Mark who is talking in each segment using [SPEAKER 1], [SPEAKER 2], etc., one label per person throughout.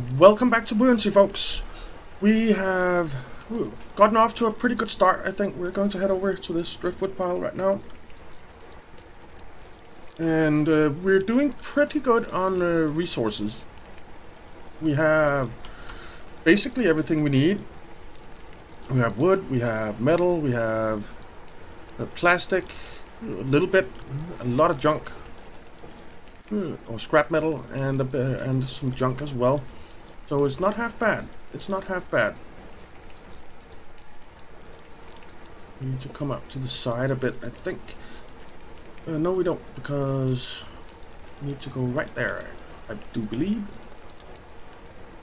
[SPEAKER 1] Welcome back to Buoyancy, folks. We have gotten off to a pretty good start, I think. We're going to head over to this driftwood pile right now. And uh, we're doing pretty good on uh, resources. We have basically everything we need. We have wood, we have metal, we have uh, plastic, a little bit, a lot of junk, Hmm, or scrap metal and a and some junk as well. So it's not half bad. It's not half bad. We need to come up to the side a bit, I think. Uh, no, we don't, because we need to go right there, I do believe.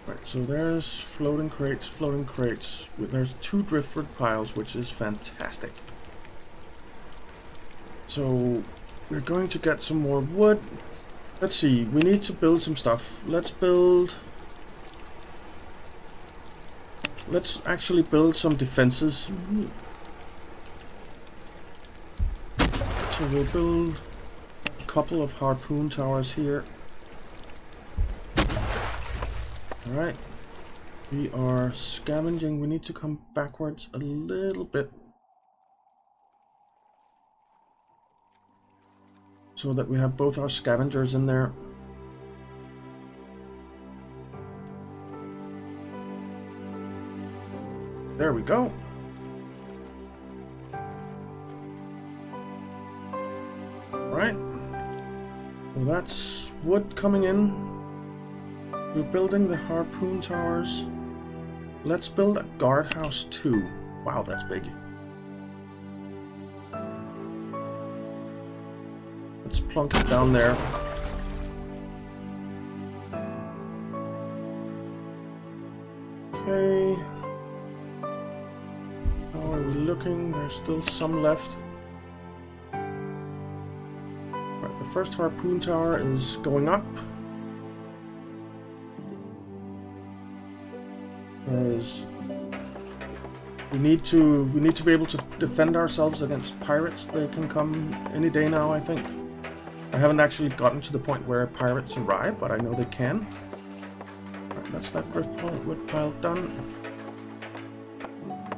[SPEAKER 1] Right, so there's floating crates, floating crates. There's two driftwood piles, which is fantastic. So we're going to get some more wood. Let's see, we need to build some stuff. Let's build... Let's actually build some defenses. So we'll build a couple of harpoon towers here. Alright. We are scavenging. We need to come backwards a little bit. so that we have both our scavengers in there. There we go. Right. Well, that's wood coming in. We're building the harpoon towers. Let's build a guardhouse too. Wow, that's big. Let's plunk it down there. There's still some left. Right, the first harpoon tower is going up. We need to we need to be able to defend ourselves against pirates. They can come any day now, I think. I haven't actually gotten to the point where pirates arrive, but I know they can. Right, that's that drift wood pile done.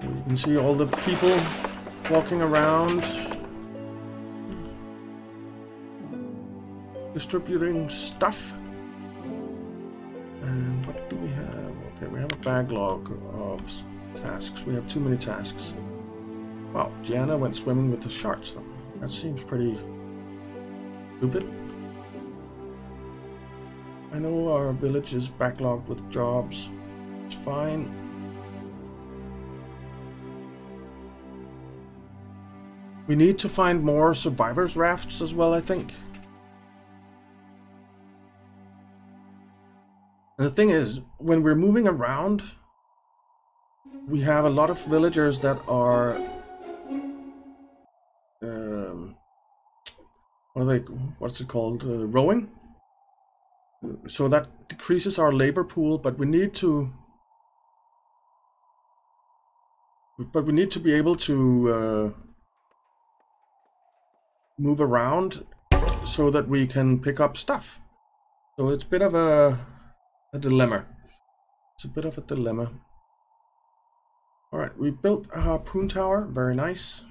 [SPEAKER 1] You can see all the people walking around distributing stuff. And what do we have? Okay, we have a backlog of tasks. We have too many tasks. Wow, Gianna went swimming with the sharks. Then. That seems pretty stupid. I know our village is backlogged with jobs. It's fine. We need to find more survivors rafts as well, I think. And the thing is, when we're moving around, we have a lot of villagers that are um, what are they, what's it called, uh, rowing. So that decreases our labor pool, but we need to, but we need to be able to uh, move around so that we can pick up stuff. So it's a bit of a, a dilemma. It's a bit of a dilemma. All right, we built a harpoon tower, very nice.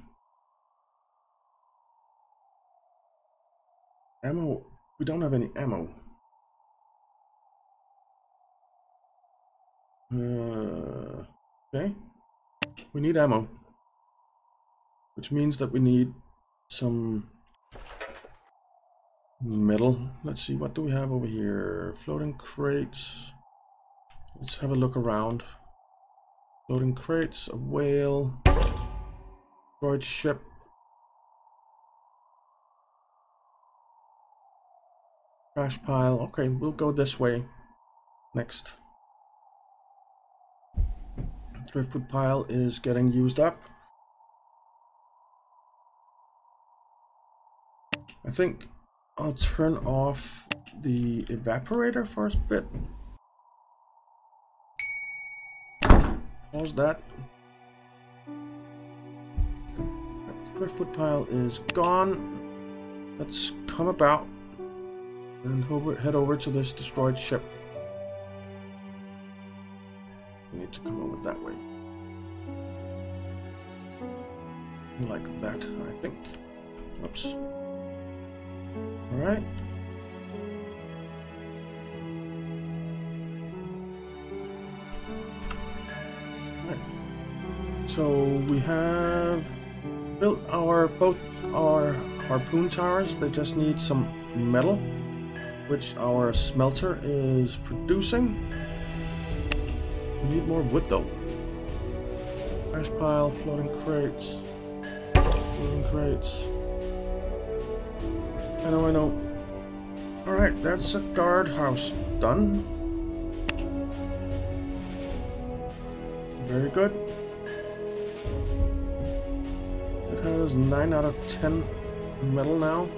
[SPEAKER 1] Ammo. We don't have any ammo. Uh, okay. We need ammo. Which means that we need some metal. Let's see, what do we have over here? Floating crates. Let's have a look around. Floating crates, a whale, droid ship, Trash pile. Okay, we'll go this way next. Driftwood pile is getting used up. I think I'll turn off the evaporator for a bit. Pause that. Driftwood pile is gone. Let's come about and over, head over to this destroyed ship. We need to come over that way. Like that, I think. Oops. Alright. Right. So we have built our both our harpoon towers. They just need some metal, which our smelter is producing. We need more wood though. Trash pile, floating crates, floating crates. I know, I know. Alright, that's a guardhouse done. Very good. It has 9 out of 10 metal now.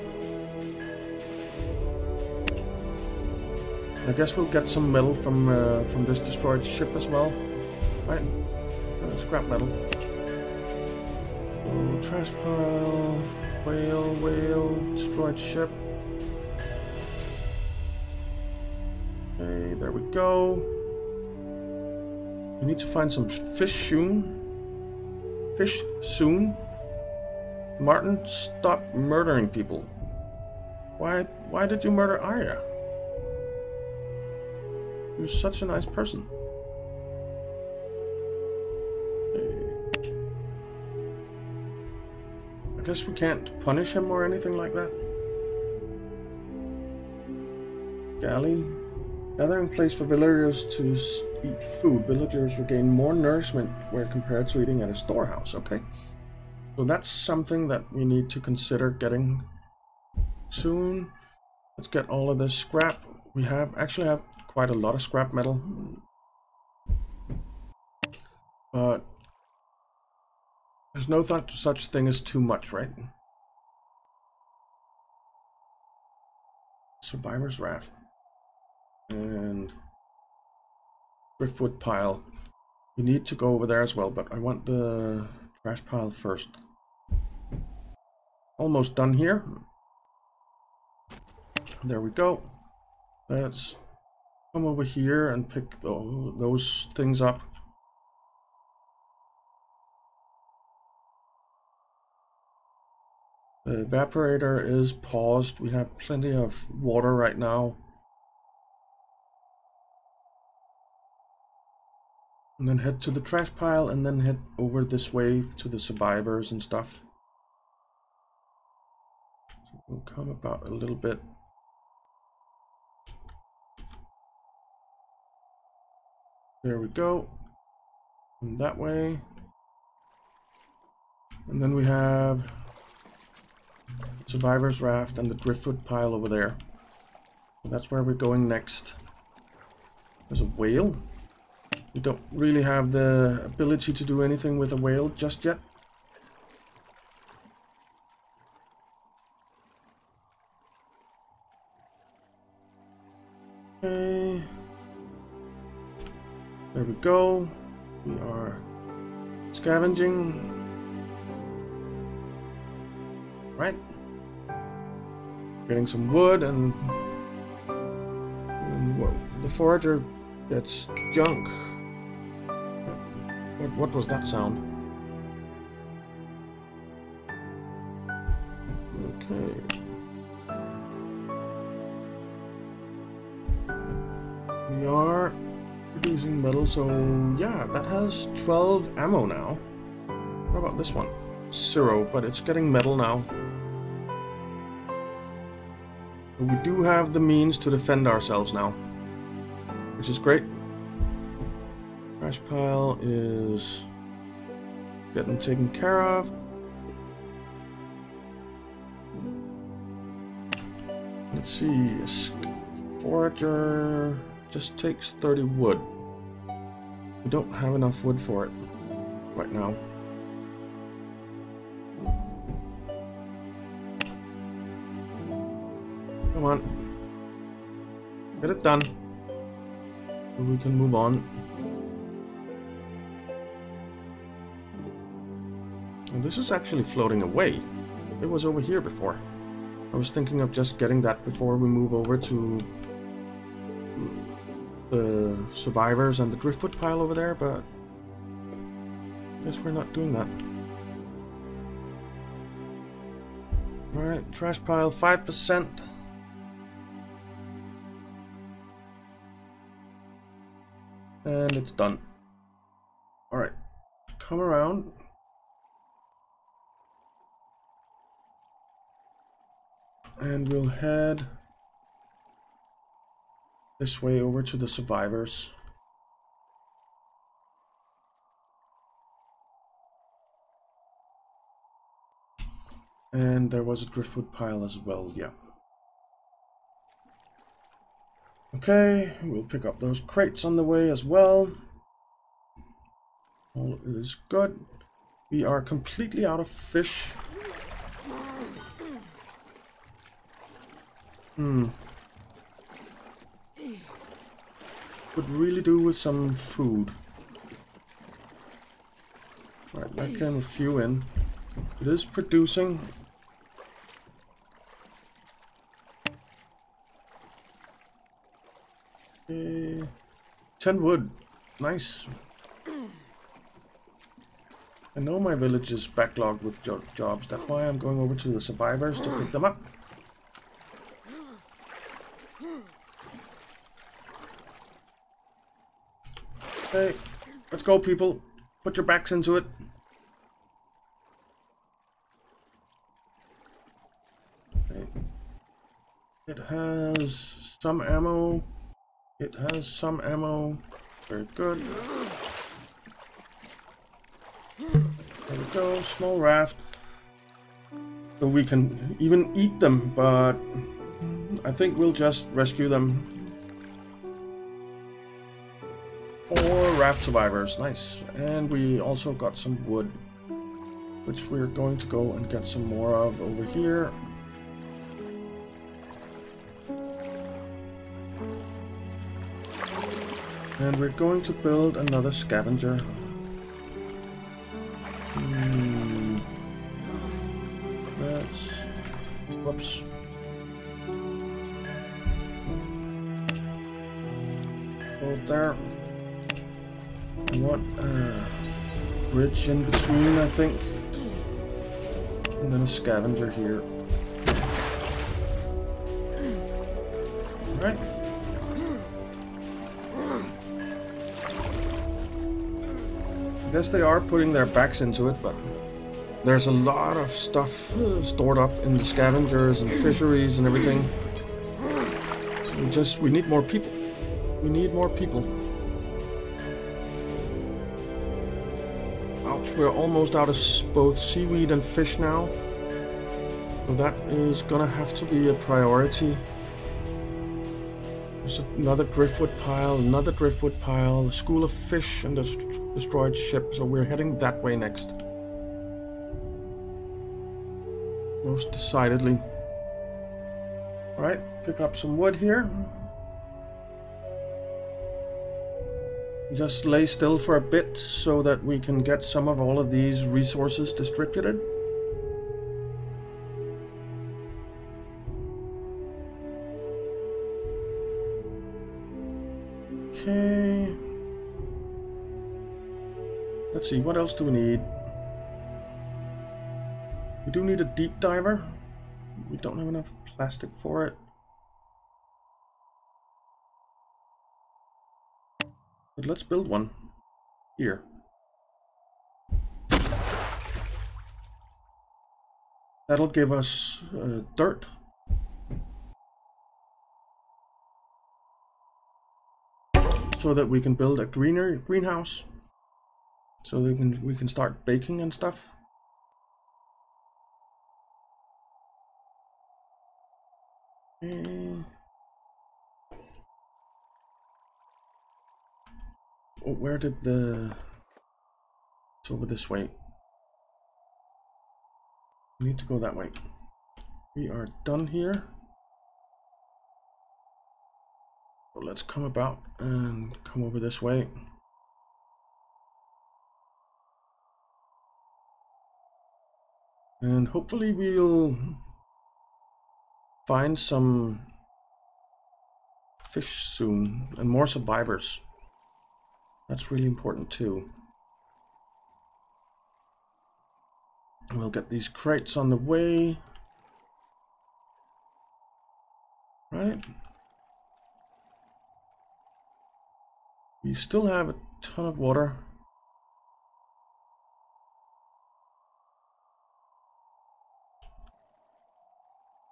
[SPEAKER 1] I guess we'll get some metal from uh, from this destroyed ship as well. Right? Uh, scrap metal. Trash pile. Whale, whale, destroyed ship. Okay, there we go. We need to find some fish soon. Fish soon. Martin, stop murdering people. Why why did you murder Arya? You're such a nice person. Guess we can't punish him or anything like that. Galley. Gathering place for villagers to eat food. Villagers regain more nourishment where compared to eating at a storehouse. Okay. So that's something that we need to consider getting soon. Let's get all of this scrap. We have actually have quite a lot of scrap metal. But there's no such thing as too much, right? Survivor's Raft. And Driftwood Pile. We need to go over there as well, but I want the trash pile first. Almost done here. There we go. Let's come over here and pick the, those things up. The evaporator is paused. We have plenty of water right now. And then head to the trash pile and then head over this way to the survivors and stuff. So we'll come about a little bit. There we go. And that way. And then we have Survivor's Raft and the Driftwood Pile over there. That's where we're going next. There's a whale. We don't really have the ability to do anything with a whale just yet. Okay. There we go. We are scavenging right? Getting some wood and, and what, the forager gets junk. What, what was that sound? Okay. We are producing metal, so yeah, that has 12 ammo now. What about this one? Zero, but it's getting metal now. We do have the means to defend ourselves now, which is great. Trash pile is getting taken care of. Let's see, forager just takes 30 wood. We don't have enough wood for it right now. Come on. Get it done. So we can move on. And this is actually floating away. It was over here before. I was thinking of just getting that before we move over to the survivors and the driftwood pile over there, but I guess we're not doing that. Alright, trash pile 5%. And it's done. Alright, come around. And we'll head this way over to the survivors. And there was a driftwood pile as well, yeah. Okay, we'll pick up those crates on the way as well. All is good. We are completely out of fish. Hmm. Could really do with some food. Right, that came a few in. It is producing. Okay. 10 wood. Nice. I know my village is backlogged with jo jobs. That's why I'm going over to the survivors to pick them up. Okay, let's go people. Put your backs into it. It has some ammo. It has some ammo. Very good. There we go, small raft. So we can even eat them, but I think we'll just rescue them. Four raft survivors, nice. And we also got some wood, which we're going to go and get some more of over here. And we're going to build another scavenger. Hmm. Let's... Whoops. Hold there. I want a bridge in between, I think. And then a scavenger here. I guess they are putting their backs into it, but there's a lot of stuff stored up in the scavengers and fisheries and everything. We just, we need more people. We need more people. Ouch, we're almost out of both seaweed and fish now. So that is gonna have to be a priority. There's another driftwood pile, another driftwood pile, a school of fish, and a destroyed ship. So we're heading that way next. Most decidedly. Alright, pick up some wood here. Just lay still for a bit so that we can get some of all of these resources distributed. Let's see, what else do we need? We do need a deep diver. We don't have enough plastic for it. But let's build one. Here. That'll give us uh, dirt. So that we can build a greener greenhouse. So we can we can start baking and stuff. Eh. Oh, where did the... It's over this way. We need to go that way. We are done here. Let's come about and come over this way. And hopefully we'll find some fish soon and more survivors. That's really important too. We'll get these crates on the way. Right? We still have a ton of water.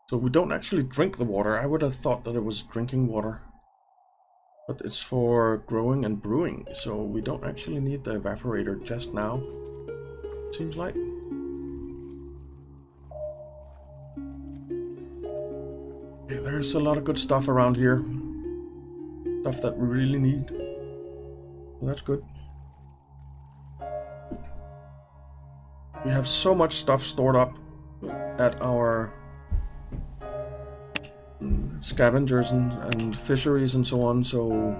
[SPEAKER 1] So we don't actually drink the water. I would have thought that it was drinking water. But it's for growing and brewing, so we don't actually need the evaporator just now. Seems like. There's a lot of good stuff around here. Stuff that we really need. Well, that's good. We have so much stuff stored up at our scavengers and, and fisheries and so on, so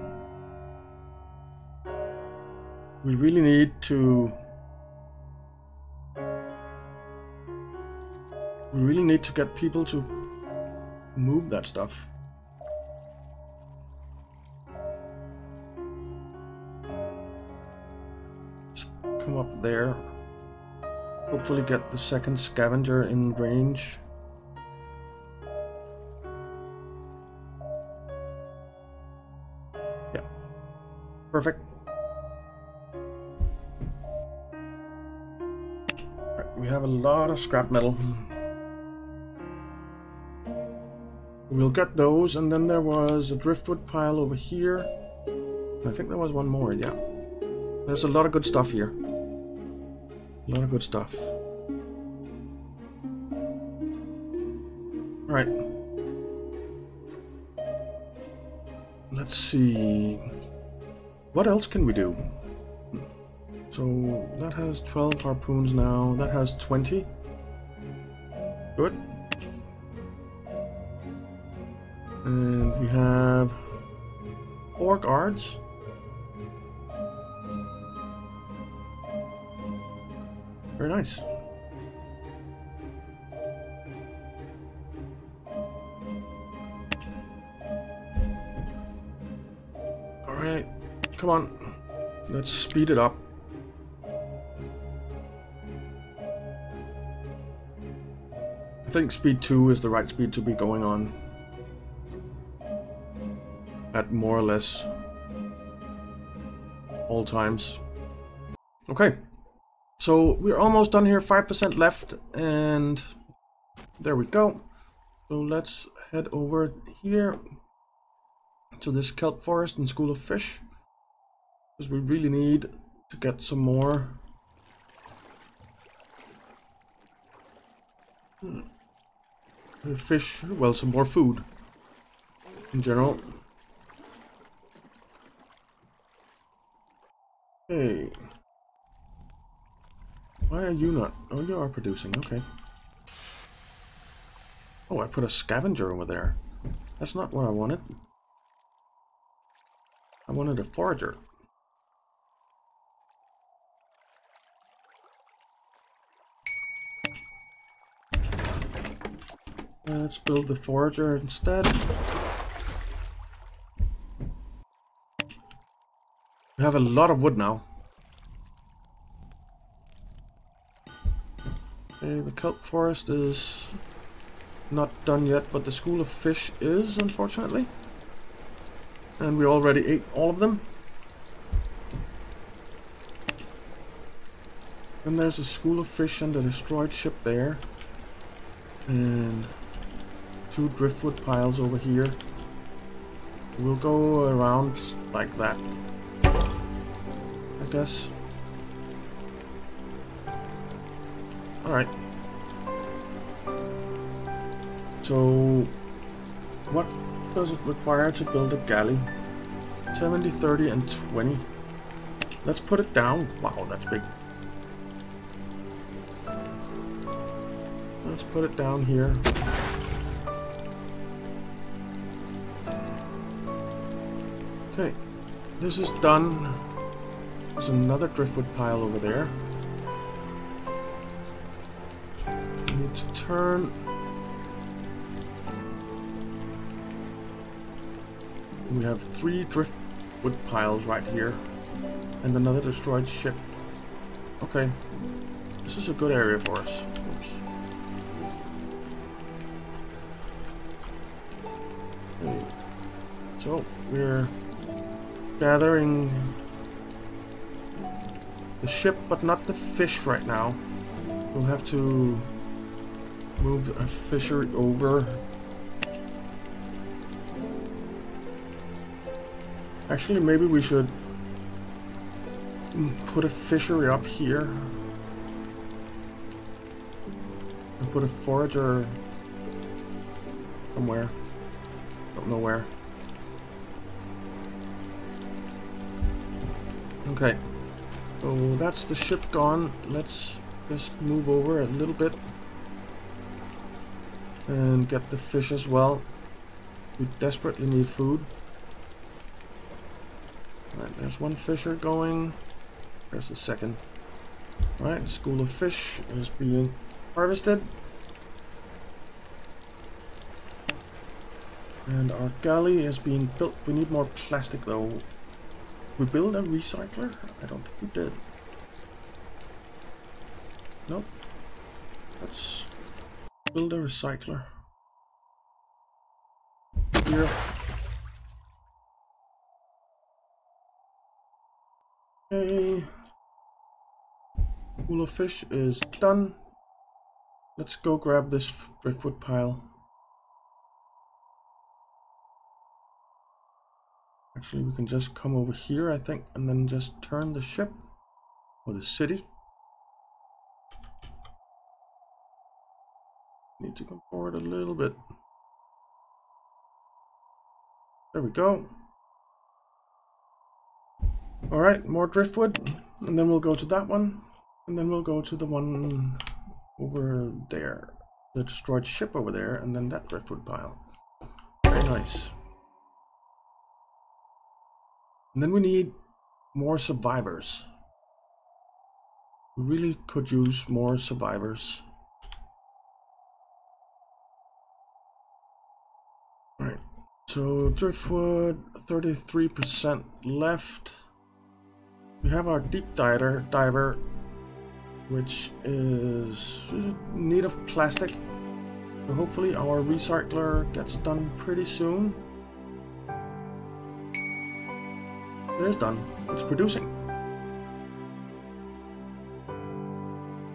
[SPEAKER 1] we really need to we really need to get people to move that stuff. Come up there. Hopefully get the second scavenger in range. Perfect. Right, we have a lot of scrap metal. We'll get those, and then there was a driftwood pile over here. I think there was one more, yeah. There's a lot of good stuff here. A lot of good stuff. Alright. Let's see. What else can we do? So that has 12 harpoons now. That has 20. Good. And we have four guards. Very nice. Come on. Let's speed it up. I think speed 2 is the right speed to be going on. At more or less all times. Okay. So we're almost done here, 5% left, and there we go. So let's head over here to this kelp forest and school of fish. Because we really need to get some more. Hmm. Fish, well, some more food in general. Hey. Why are you not? Oh, you are producing, okay. Oh, I put a scavenger over there. That's not what I wanted. I wanted a forager. Let's build the forager instead. We have a lot of wood now. Okay, the kelp forest is not done yet, but the school of fish is, unfortunately. And we already ate all of them. And there's a school of fish and a destroyed ship there. And two driftwood piles over here. We'll go around like that. I guess. Alright. So, what does it require to build a galley? 70, 30, and 20. Let's put it down. Wow, that's big. Let's put it down here. Okay, this is done. There's another driftwood pile over there. I need to turn. We have three driftwood piles right here. And another destroyed ship. Okay. This is a good area for us. Oops. So, we're gathering the ship, but not the fish right now. We'll have to move a fishery over. Actually, maybe we should put a fishery up here. And put a forager somewhere. Don't know where. Okay. So that's the ship gone. Let's just move over a little bit. And get the fish as well. We desperately need food. Right, there's one fisher going. There's the second. Right, school of fish is being harvested. And our galley is being built. We need more plastic though. We build a recycler? I don't think we did. Nope. Let's build a recycler. Here. Okay. Pool of fish is done. Let's go grab this driftwood pile. Actually, we can just come over here, I think, and then just turn the ship or the city. Need to come forward a little bit. There we go. All right, more driftwood, and then we'll go to that one, and then we'll go to the one over there, the destroyed ship over there, and then that driftwood pile. Very nice. And then we need more survivors. We really could use more survivors. Right. So driftwood, 33% left. We have our deep diver, diver, which is in need of plastic. So hopefully our recycler gets done pretty soon. It is done. It's producing.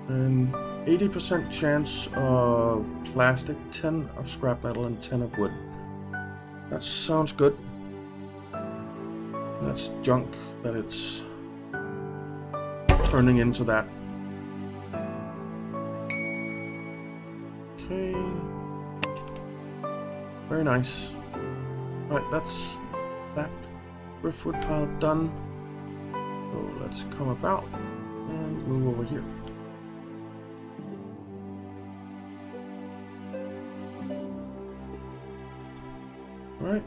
[SPEAKER 1] And 80% chance of plastic, 10 of scrap metal, and 10 of wood. That sounds good. That's junk that it's turning into that. Okay. Very nice. Right, that's that driftwood pile done. So let's come about and move over here. Right.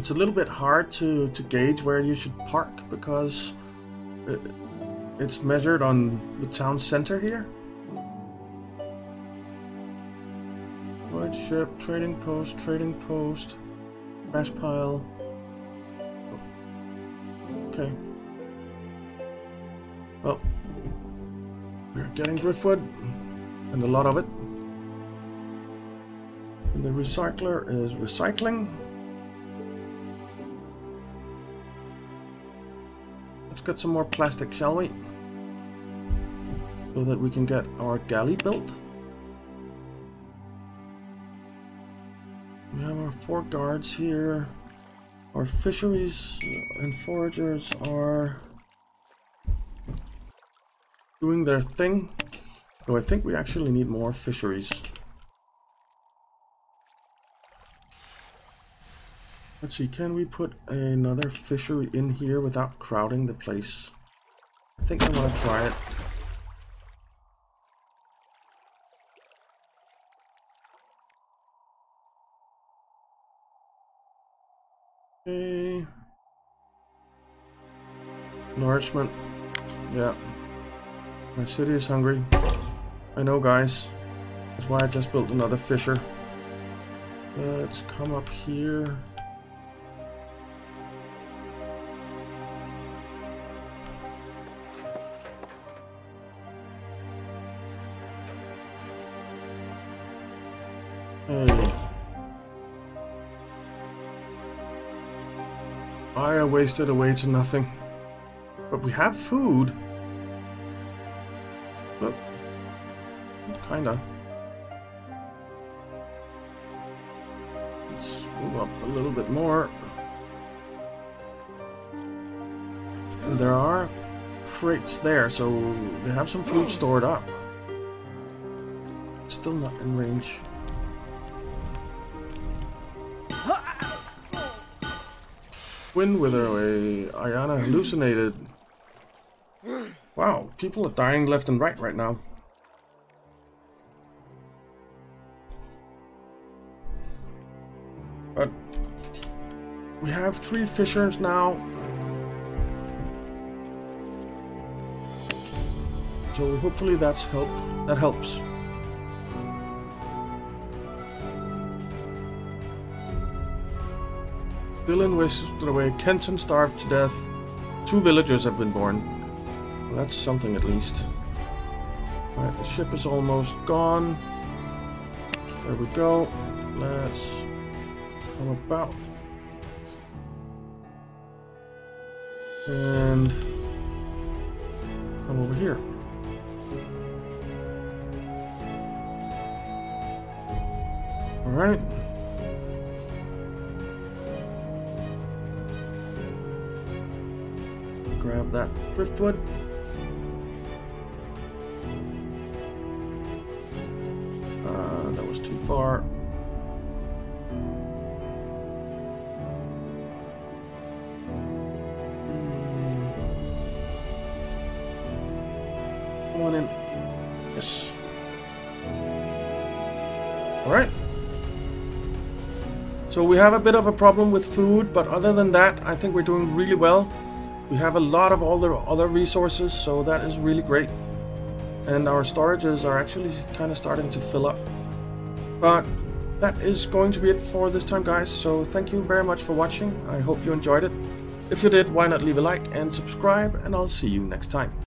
[SPEAKER 1] It's a little bit hard to, to gauge where you should park because it, it's measured on the town center here. Ship, trading post, trading post, crash pile. Okay. Well, we're getting driftwood, and a lot of it. And the recycler is recycling. Let's get some more plastic, shall we? So that we can get our galley built. We have our four guards here. Our fisheries and foragers are doing their thing. Though I think we actually need more fisheries. Let's see, can we put another fishery in here without crowding the place? I think I'm gonna try it. Nourishment. Yeah. My city is hungry. I know, guys. That's why I just built another fisher. Let's come up here. Hey. I wasted away to nothing. But we have food. But, kinda. Let's move up a little bit more. And there are crates there, so they have some food stored up. Still not in range. Wind Wither away. Ayana hallucinated. People are dying left and right right now. But we have three fishers now. So hopefully that's help that helps. Dylan wasted away. Kenton starved to death. Two villagers have been born. That's something at least. Alright, the ship is almost gone. There we go. Let's come about. And come over here. Alright. grab that driftwood. Far. Mm. Come on in. Yes. Alright. So we have a bit of a problem with food, but other than that, I think we're doing really well. We have a lot of all the other resources, so that is really great. And our storages are actually kind of starting to fill up. But that is going to be it for this time, guys. So thank you very much for watching. I hope you enjoyed it. If you did, why not leave a like and subscribe, and I'll see you next time.